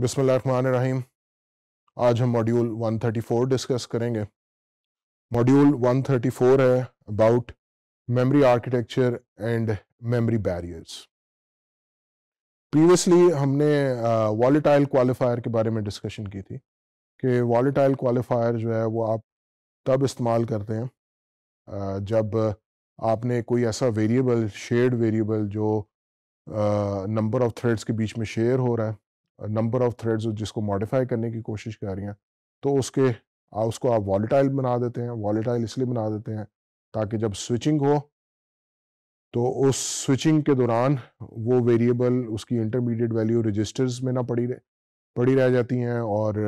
बिस्मिल्लाहिर्रहमानिर्रहीम। आज हम मॉड्यूल 134 डिस्कस करेंगे। मॉड्यूल 134 है about memory architecture and memory barriers previously हमने वॉलेटाइल uh, क्वालिफायर के बारे में डिस्कशन की थी कि वॉलेटाइल क्वालिफायर जो है वो आप तब इस्तेमाल करते हैं uh, जब आपने कोई ऐसा वेरिएबल शेयर्ड वेरिएबल जो नंबर ऑफ़ थ्रेड्स के बीच में शेयर हो रहा है। नंबर ऑफ़ थ्रेड्स जिसको मॉडिफाई करने की कोशिश कर रही हैं तो उसके उसको आप वॉलेटाइल बना देते हैं वॉलेटाइल इसलिए बना देते हैं ताकि जब स्विचिंग हो तो उस स्विचिंग के दौरान वो वेरिएबल उसकी इंटरमीडिएट वैल्यू रजिस्टर्स में ना पड़ी रह पड़ी रह जाती हैं और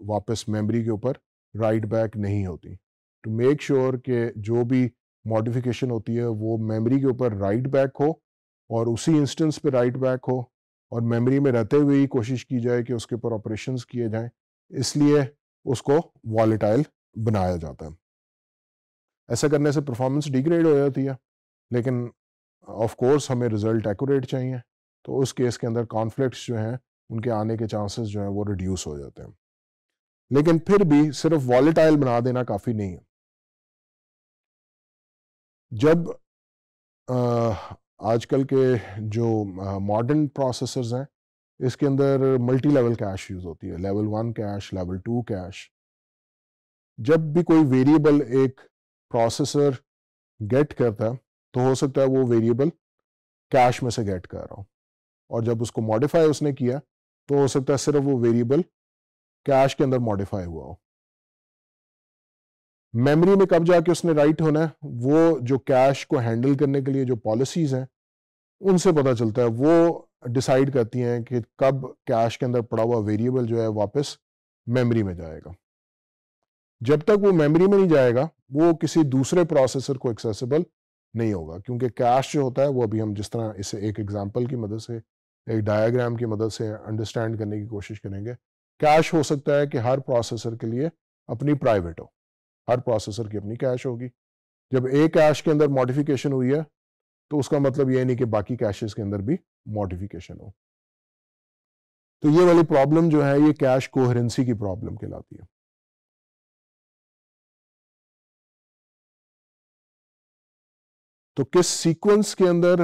वापस मेमोरी के ऊपर राइट बैक नहीं होती। टू मेक श्योर कि जो भी मॉडिफिकेशन होती है, वो मेमोरी के ऊपर राइट बैक हो और उसी इंस्टेंस पे राइट बैक हो और मेमोरी में रहते हुए ही कोशिश की जाए कि उसके ऊपर ऑपरेशन किए जाएँ, इसलिए उसको वॉलेटाइल बनाया जाता है। ऐसा करने से परफॉर्मेंस डिग्रेड हो जाती है, लेकिन ऑफ़ कोर्स हमें रिज़ल्ट एक्यूरेट चाहिए तो उस केस के अंदर कॉन्फ्लिक्ट्स जो हैं, उनके आने के चांसेस जो हैं वो रिड्यूस हो जाते हैं। लेकिन फिर भी सिर्फ़ वॉलेटाइल बना देना काफ़ी नहीं है। जब आजकल के जो मॉडर्न प्रोसेसर्स हैं, इसके अंदर मल्टी लेवल कैश यूज़ होती है। Level one cache level two cache जब भी कोई वेरिएबल एक प्रोसेसर गेट करता है तो हो सकता है वो वेरिएबल कैश में से गेट कर रहा हो। और जब उसको मॉडिफाई उसने किया तो हो सकता है सिर्फ़ वो वेरिएबल कैश के अंदर मॉडिफाई हुआ हो। मेमोरी में कब जाके उसने राइट होना है, वो जो कैश को हैंडल करने के लिए जो पॉलिसीज़ हैं, उनसे पता चलता है। वो डिसाइड करती हैं कि कब कैश के अंदर पड़ा हुआ वेरिएबल जो है वापस मेमोरी में जाएगा। जब तक वो मेमोरी में नहीं जाएगा, वो किसी दूसरे प्रोसेसर को एक्सेसिबल नहीं होगा, क्योंकि कैश जो होता है, वो अभी हम जिस तरह इसे एक एग्ज़ाम्पल की मदद से, एक डायाग्राम की मदद से अंडरस्टैंड करने की कोशिश करेंगे। कैश हो सकता है कि हर प्रोसेसर के लिए अपनी प्राइवेट हो। हर प्रोसेसर की अपनी कैश होगी। जब एक कैश के अंदर मॉडिफिकेशन हुई है तो उसका मतलब यह नहीं कि बाकी कैशेस के अंदर भी मॉडिफिकेशन हो। तो ये वाली प्रॉब्लम जो है, ये कैश कोहरेंसी की प्रॉब्लम कहलाती है। तो किस सीक्वेंस के अंदर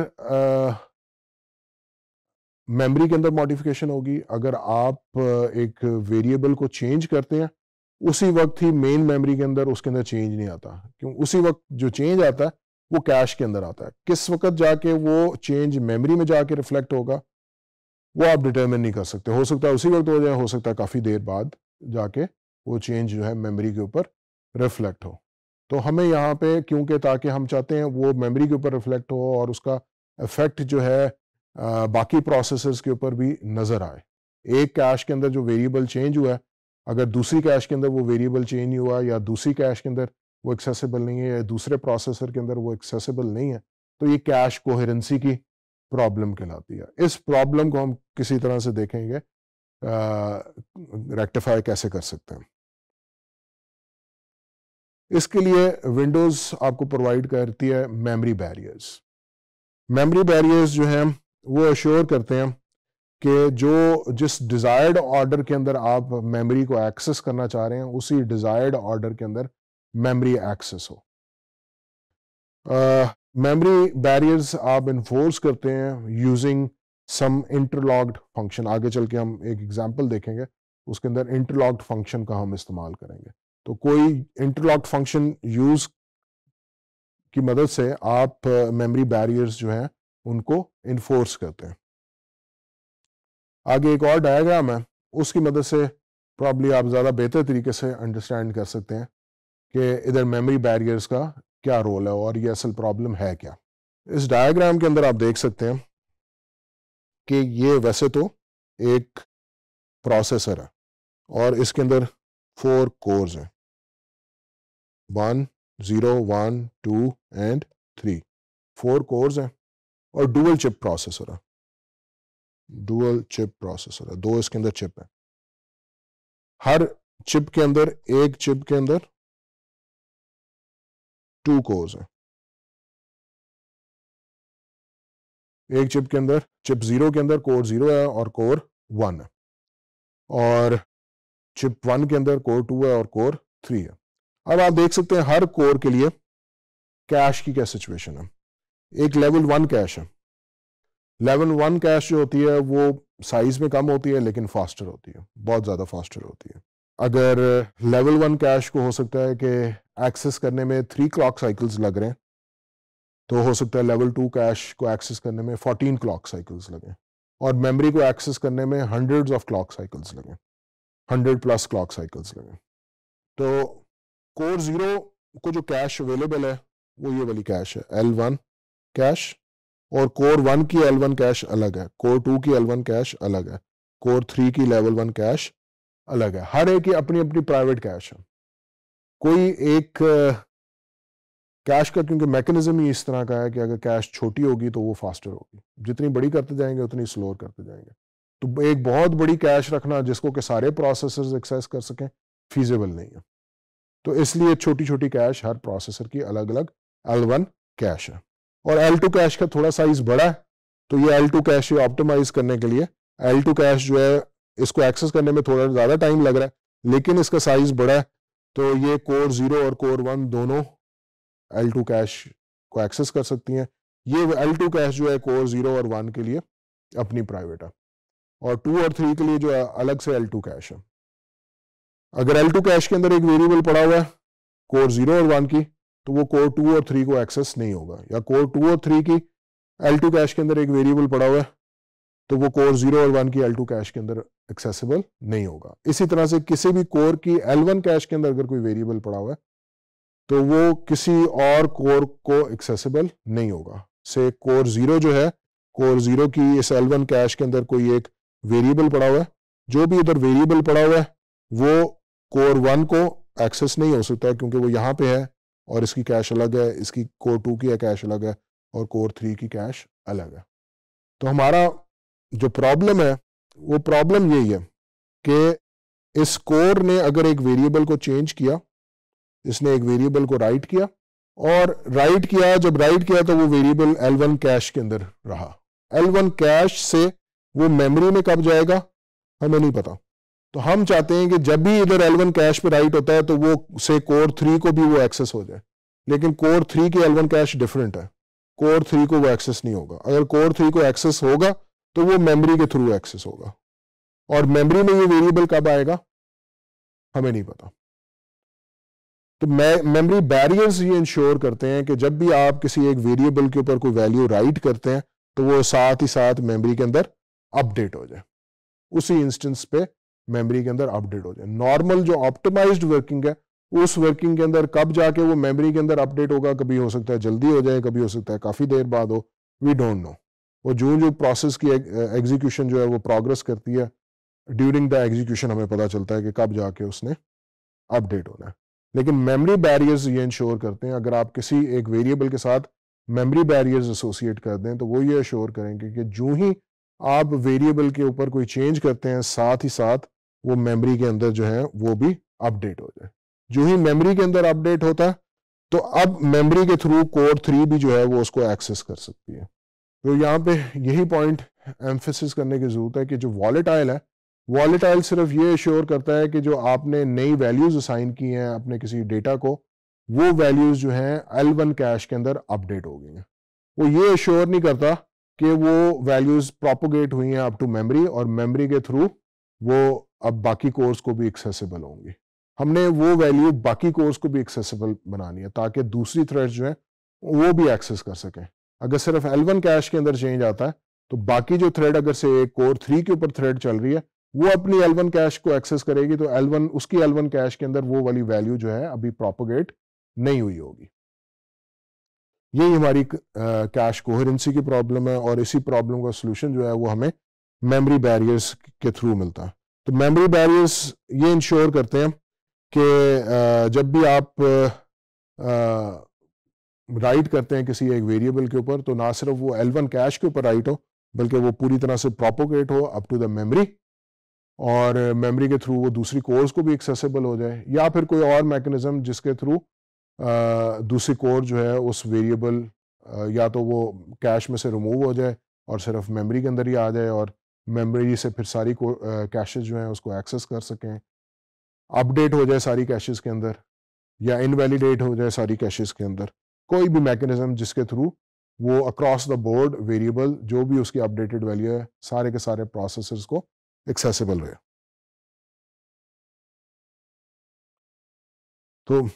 मेमोरी के अंदर मॉडिफिकेशन होगी? अगर आप एक वेरिएबल को चेंज करते हैं उसी वक्त ही मेन मेमोरी के अंदर उसके अंदर चेंज नहीं आता। क्यों? उसी वक्त जो चेंज आता है, वो कैश के अंदर आता है। किस वक्त जाके वो चेंज मेमोरी में जाके रिफ्लेक्ट होगा, वो आप डिटर्मिन नहीं कर सकते। हो सकता है उसी वक्त हो जाए, हो सकता है काफ़ी देर बाद जाके वो चेंज जो है मेमोरी के ऊपर रिफ्लेक्ट हो। तो हमें यहाँ पे क्योंकि ताकि हम चाहते हैं वो मेमोरी के ऊपर रिफ्लेक्ट हो और उसका इफ़ेक्ट जो है बाकी प्रोसेसर्स के ऊपर भी नज़र आए। एक कैश के अंदर जो वेरिएबल चेंज हुआ है अगर दूसरी कैश के अंदर वो वेरिएबल चेंज नहीं हुआ या दूसरी कैश के अंदर वो एक्सेसिबल नहीं है या दूसरे प्रोसेसर के अंदर वो एक्सेसिबल नहीं है तो ये कैश कोहेरेंसी की प्रॉब्लम कहलाती है। इस प्रॉब्लम को हम किसी तरह से देखेंगे रेक्टिफाई कैसे कर सकते हैं। इसके लिए विंडोज़ आपको प्रोवाइड करती है मेमोरी बैरियर्स मेमोरी बैरियर्स जो हैं, वो अश्योर करते हैं कि जो जिस डिज़ायर्ड ऑर्डर के अंदर आप मेमोरी को एक्सेस करना चाह रहे हैं उसी डिज़ायर्ड ऑर्डर के अंदर मेमोरी एक्सेस हो। मेमोरी बैरियर्स आप इन्फोर्स करते हैं यूजिंग सम इंटरलॉग्ड फ़ंक्शन आगे चल के हम एक एग्जांपल देखेंगे उसके अंदर इंटरलॉग्ड फ़ंक्शन का हम इस्तेमाल करेंगे। तो कोई इंटरलॉग्ड फ़ंक्शन यूज़ की मदद से आप मेमोरी uh, बैरियर्स जो हैं उनको इन्फोर्स करते हैं। आगे एक और डायग्राम है, उसकी मदद से प्रॉब्ली आप ज़्यादा बेहतर तरीके से अंडरस्टैंड कर सकते हैं कि इधर मेमोरी बैरियर्स का क्या रोल है और ये असल प्रॉब्लम है क्या। इस डायग्राम के अंदर आप देख सकते हैं कि ये वैसे तो एक प्रोसेसर है और इसके अंदर फोर कोर्स हैं। One zero one two and three four cores हैं और डुअल चिप प्रोसेसर है। डुअल चिप प्रोसेसर है, दो इसके अंदर चिप है। हर चिप के अंदर, एक चिप के अंदर टू कोर्स है। एक चिप के अंदर चिप ज़ीरो के अंदर कोर ज़ीरो है और कोर वन है। और चिप वन के अंदर कोर टू है और कोर थ्री है। अब आप देख सकते हैं हर कोर के लिए कैश की क्या सिचुएशन है। एक लेवल वन कैश है। लेवल वन कैश जो होती है, वो साइज़ में कम होती है, लेकिन फास्टर होती है। बहुत ज़्यादा फास्टर होती है। अगर लेवल वन कैश को हो सकता है कि एक्सेस करने में थ्री क्लॉक साइकिल्स लग रहे हैं तो हो सकता है लेवल टू कैश को एक्सेस करने में फोर्टीन क्लॉक साइकिल्स लगे। और मेमोरी को एक्सेस करने में हंड्रेड्स ऑफ़ क्लॉक साइकिल्स लगे। हंड्रेड प्लस क्लॉक साइकिल्स लगे। तो कोर ज़ीरो को जो कैश अवेलेबल है, वो ये वाली कैश है। एल वन कैश और कोर वन की एल वन कैश अलग है कोर टू की एल वन कैश अलग है कोर थ्री की लेवल वन कैश अलग है। हर एक की अपनी अपनी प्राइवेट कैश है। कोई एक कैश का क्योंकि मैकेनिज्म ही इस तरह का है कि अगर कैश छोटी होगी तो वो फास्टर होगी। जितनी बड़ी करते जाएँगे, उतनी स्लोअर करते जाएँगे। तो एक बहुत बड़ी कैश रखना जिसको कि सारे प्रोसेसर्स एक्सेस कर सकें फीजेबल नहीं है। तो इसलिए छोटी छोटी कैश हर प्रोसेसर की अलग अलग एल वन कैश है। और एल टू कैश का थोड़ा साइज़ बड़ा है तो ये एल टू कैश ऑप्टिमाइज करने के लिए एल टू कैश जो है, इसको एक्सेस करने में थोड़ा ज़्यादा टाइम लग रहा है, लेकिन इसका साइज़ बड़ा है तो ये कोर ज़ीरो और कोर वन दोनों एल टू कैश को एक्सेस कर सकती हैं। ये एल टू कैश जो है कोर ज़ीरो और वन के लिए अपनी प्राइवेट है। और टू और थ्री के लिए जो अलग से एल टू कैश है। अगर एल टू कैश के अंदर एक वेरिएबल पड़ा हुआ है कोर ज़ीरो और वन की तो वो कोर टू और थ्री को एक्सेस नहीं होगा। या कोर टू और थ्री की एल टू कैश के अंदर एक वेरिएबल पड़ा हुआ है तो वो कोर ज़ीरो और वन की एल टू कैश के अंदर एक्सेसिबल नहीं होगा। इसी तरह से किसी भी कोर की एल वन कैश के अंदर अगर कोई वेरिएबल पड़ा हुआ है तो वो किसी और कोर को एक्सेसिबल नहीं होगा। से कोर ज़ीरो जो है कोर ज़ीरो की इस एल वन कैश के अंदर कोई एक वेरिएबल पड़ा हुआ है, जो भी इधर वेरिएबल पड़ा हुआ है, वो कोर वन को एक्सेस नहीं हो सकता क्योंकि वो यहाँ पे है और इसकी कैश अलग है, इसकी कोर टू की कैश अलग है और कोर थ्री की कैश अलग है। तो हमारा जो प्रॉब्लम है, वो प्रॉब्लम यही है कि इस कोर ने अगर एक वेरिएबल को चेंज किया, इसने एक वेरिएबल को राइट किया और राइट किया, जब राइट किया तो वो वेरिएबल L1 कैश के अंदर रहा। L1 कैश से वो मेमोरी में कब जाएगा, हमें नहीं पता। तो हम चाहते हैं कि जब भी इधर एल वन कैश पे राइट होता है तो वो से कोर थ्री को भी वो एक्सेस हो जाए। लेकिन कोर थ्री की एल वन कैश डिफरेंट है। कोर थ्री को वो एक्सेस नहीं होगा। अगर कोर थ्री को एक्सेस होगा तो वो मेमोरी के थ्रू एक्सेस होगा। और मेमोरी में ये वेरिएबल कब आएगा? हमें नहीं पता। तो मेमोरी बैरियर्स ये इंश्योर करते हैं कि जब भी आप किसी एक वेरिएबल के ऊपर कोई वैल्यू राइट करते हैं तो वो साथ ही साथ मेमोरी के अंदर अपडेट हो जाए। उसी इंस्टेंस पे मेमोरी के अंदर अपडेट हो जाए। नॉर्मल जो ऑप्टिमाइज्ड वर्किंग है, उस वर्किंग के अंदर कब जाके वो मेमोरी के अंदर अपडेट होगा, कभी हो सकता है जल्दी हो जाए, कभी हो सकता है काफ़ी देर बाद हो वी डोंट नो वो जो जो प्रोसेस की एग्जीक्यूशन जो है, वो प्रोग्रेस करती है ड्यूरिंग द एग्जीक्यूशन हमें पता चलता है कि कब जाके उसने अपडेट होना है। लेकिन मेमोरी बैरियर्स ये इंश्योर करते हैं, अगर आप किसी एक वेरिएबल के साथ मेमोरी बैरियर्स एसोसिएट कर दें तो वो ये अश्योर करेंगे कि जो ही आप वेरिएबल के ऊपर कोई चेंज करते हैं, साथ ही साथ वो मेमोरी के अंदर जो है, वो भी अपडेट हो जाए। जो ही मेमोरी के अंदर अपडेट होता है तो अब मेमोरी के थ्रू कोर थ्री भी जो है, वो उसको एक्सेस कर सकती है। तो यहाँ पे यही पॉइंट एम्फेसिस करने की ज़रूरत है कि जो वॉलेटाइल है वॉलेटाइल सिर्फ़ ये श्योर करता है कि जो आपने नई वैल्यूज़ असाइन की हैं अपने किसी डेटा को, वो वैल्यूज़ जो हैं एल वन कैश के अंदर अपडेट हो गई हैं। वो ये श्योर नहीं करता कि वो वैल्यूज़ प्रोपोगेट हुई हैं अप टू मेमोरी और मेमोरी के थ्रू वो अब बाकी कोर्स को भी एक्सेसिबल होंगी। हमने वो वैल्यू बाकी कोर्स को भी एक्सेसिबल बनानी है, ताकि दूसरी थ्रेड जो है, वो भी एक्सेस कर सकें। अगर सिर्फ़ एल कैश के अंदर चेंज आता है तो बाकी जो थ्रेड अगर से एक कोर थ्री के ऊपर थ्रेड चल रही है, वो अपनी एल कैश को एक्सेस करेगी तो एल उसकी एल कैश के अंदर वो वाली वैल्यू जो है, अभी प्रोपोगेट नहीं हुई होगी। यही हमारी कैश कोहरेंसी की प्रॉब्लम है, और इसी प्रॉब्लम का सोल्यूशन जो है, वो हमें मेमोरी बैरियर्स के थ्रू मिलता है। तो मेमोरी बैरियर्स ये इंश्योर करते हैं कि जब भी आप राइट करते हैं किसी एक वेरिएबल के ऊपर तो ना सिर्फ़ वो एल वन कैश के ऊपर राइट हो, बल्कि वो पूरी तरह से प्रोपोगेट हो अप टू द मेमोरी और मेमोरी के थ्रू वो दूसरी कोर्स को भी एक्सेसिबल हो जाए या फिर कोई और मैकेनिज्म जिसके थ्रू दूसरी कोर जो है उस वेरिएबल या तो वो कैश में से रिमूव हो जाए और सिर्फ़ मेमोरी के अंदर ही आ जाए और मेमोरी से फिर सारी को कैशेज जो हैं उसको एक्सेस कर सकें। अपडेट हो जाए सारी कैशेज के अंदर या इनवैलिडेट हो जाए सारी कैशेज के अंदर। कोई भी मैकेनिज्म जिसके थ्रू वो अक्रॉस द बोर्ड वेरिएबल जो भी उसकी अपडेटेड वैल्यू है, सारे के सारे प्रोसेसर्स को एक्सेसिबल रहे। तो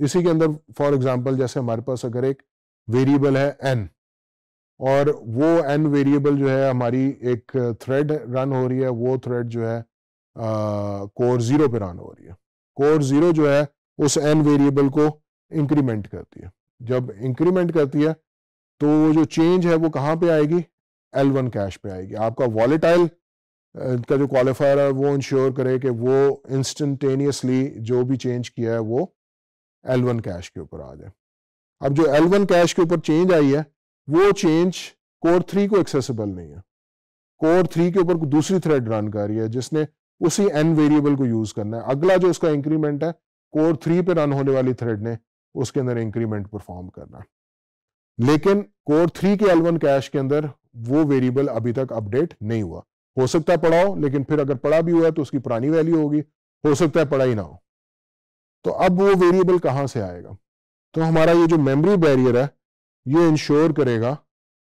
इसी के अंदर फॉर एग्जांपल जैसे हमारे पास अगर एक वेरिएबल है एन और वो एन वेरिएबल जो है हमारी एक थ्रेड रन हो रही है, वो थ्रेड जो है कोर ज़ीरो पे रन हो रही है। कोर ज़ीरो जो है, उस एन वेरिएबल को इंक्रीमेंट करती है। जब इंक्रीमेंट करती है तो वो जो चेंज है, वो कहाँ पे आएगी? एल वन कैश पे आएगी। आपका वॉलेटाइल का जो क्वालिफायर है, वो इंश्योर करे कि वो इंस्टेंटेनियसली जो भी चेंज किया है, वो एल वन कैश के ऊपर आ जाए। अब जो एल वन कैश के ऊपर चेंज आई है वो चेंज कोर थ्री को एक्सेसिबल नहीं है। कोर थ्री के ऊपर दूसरी थ्रेड रन कर रही है, जिसने उसी एन वेरिएबल को यूज़ करना है। अगला जो उसका इंक्रीमेंट है कोर थ्री पे रन होने वाली थ्रेड ने उसके अंदर इंक्रीमेंट परफॉर्म करना लेकिन कोर थ्री के एल वन कैश के अंदर वो वेरिएबल अभी तक अपडेट नहीं हुआ। हो सकता है पढ़ा हो लेकिन फिर अगर पढ़ा भी हुआ है तो उसकी पुरानी वैल्यू होगी। हो सकता है पढ़ा ही ना हो। तो अब वो वेरिएबल कहाँ से आएगा? तो हमारा ये जो मेमोरी बैरियर है ये इंश्योर करेगा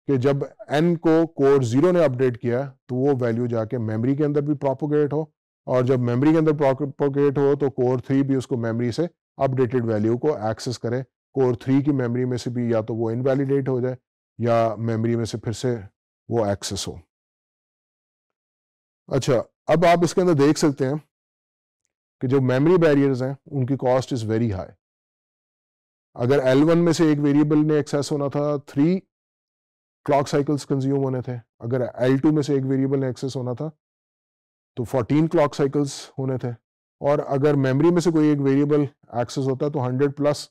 कि जब एन को कोर ज़ीरो ने अपडेट किया तो वो वैल्यू जाके मेमोरी के अंदर भी प्रोपोगेट हो और जब मेमोरी के अंदर प्रोपोगेट हो तो कोर थ्री भी उसको मेमोरी से अपडेटेड वैल्यू को एक्सेस करे। कोर थ्री की मेमोरी में से भी या तो वो इनवैलिडेट हो जाए या मेमोरी में से फिर से वो एक्सेस हो। अच्छा अब आप इसके अंदर देख सकते हैं कि जो मेमोरी बैरियर्स हैं, उनकी कॉस्ट इज़ वेरी हाई अगर L1 में से एक वेरिएबल ने एक्सेस होना था थ्री क्लॉक साइकिल्स कंज्यूम होने थे। अगर L2 में से एक वेरिएबल ने एक्सेस होना था तो 14 क्लॉक साइकिल्स होने थे। और अगर मेमोरी में से कोई एक वेरिएबल एक्सेस होता है तो 100 प्लस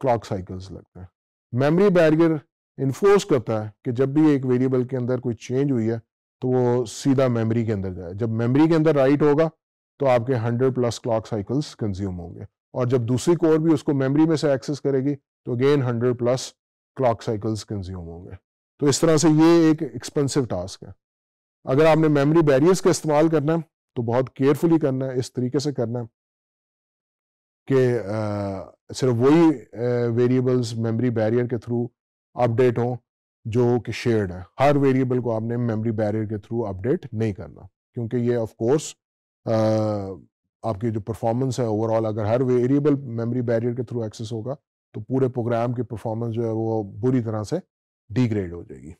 क्लॉक साइकिल्स लगते हैं। मेमोरी बैरियर इन्फोर्स करता है कि जब भी एक वेरिएबल के अंदर कोई चेंज हुई है तो वो सीधा मेमोरी के अंदर जाए। जब मेमोरी के अंदर राइट होगा तो आपके 100 प्लस क्लॉक साइकिल्स कंज्यूम होंगे। और जब दूसरी कोर भी उसको मेमोरी में से एक्सेस करेगी तो again 100 plus clock cycles consume होंगे। तो इस तरह से ये एक एक्सपेंसिव टास्क है। अगर आपने मेमोरी बैरियर्स का इस्तेमाल करना है तो बहुत केयरफुली करना है, इस तरीके से करना है कि सिर्फ़ वही वेरिएबल्स मेमोरी बैरियर के थ्रू अपडेट हों, जो कि शेयर्ड है। हर वेरिएबल को आपने मेमोरी बैरियर के थ्रू अपडेट नहीं करना, क्योंकि ये ऑफ़ कोर्स आपकी जो परफॉर्मेंस है ओवरऑल अगर हर वेरिएबल मेमोरी बैरियर के थ्रू एक्सेस होगा तो पूरे प्रोग्राम की परफॉर्मेंस जो है वो बुरी तरह से डिग्रेड हो जाएगी।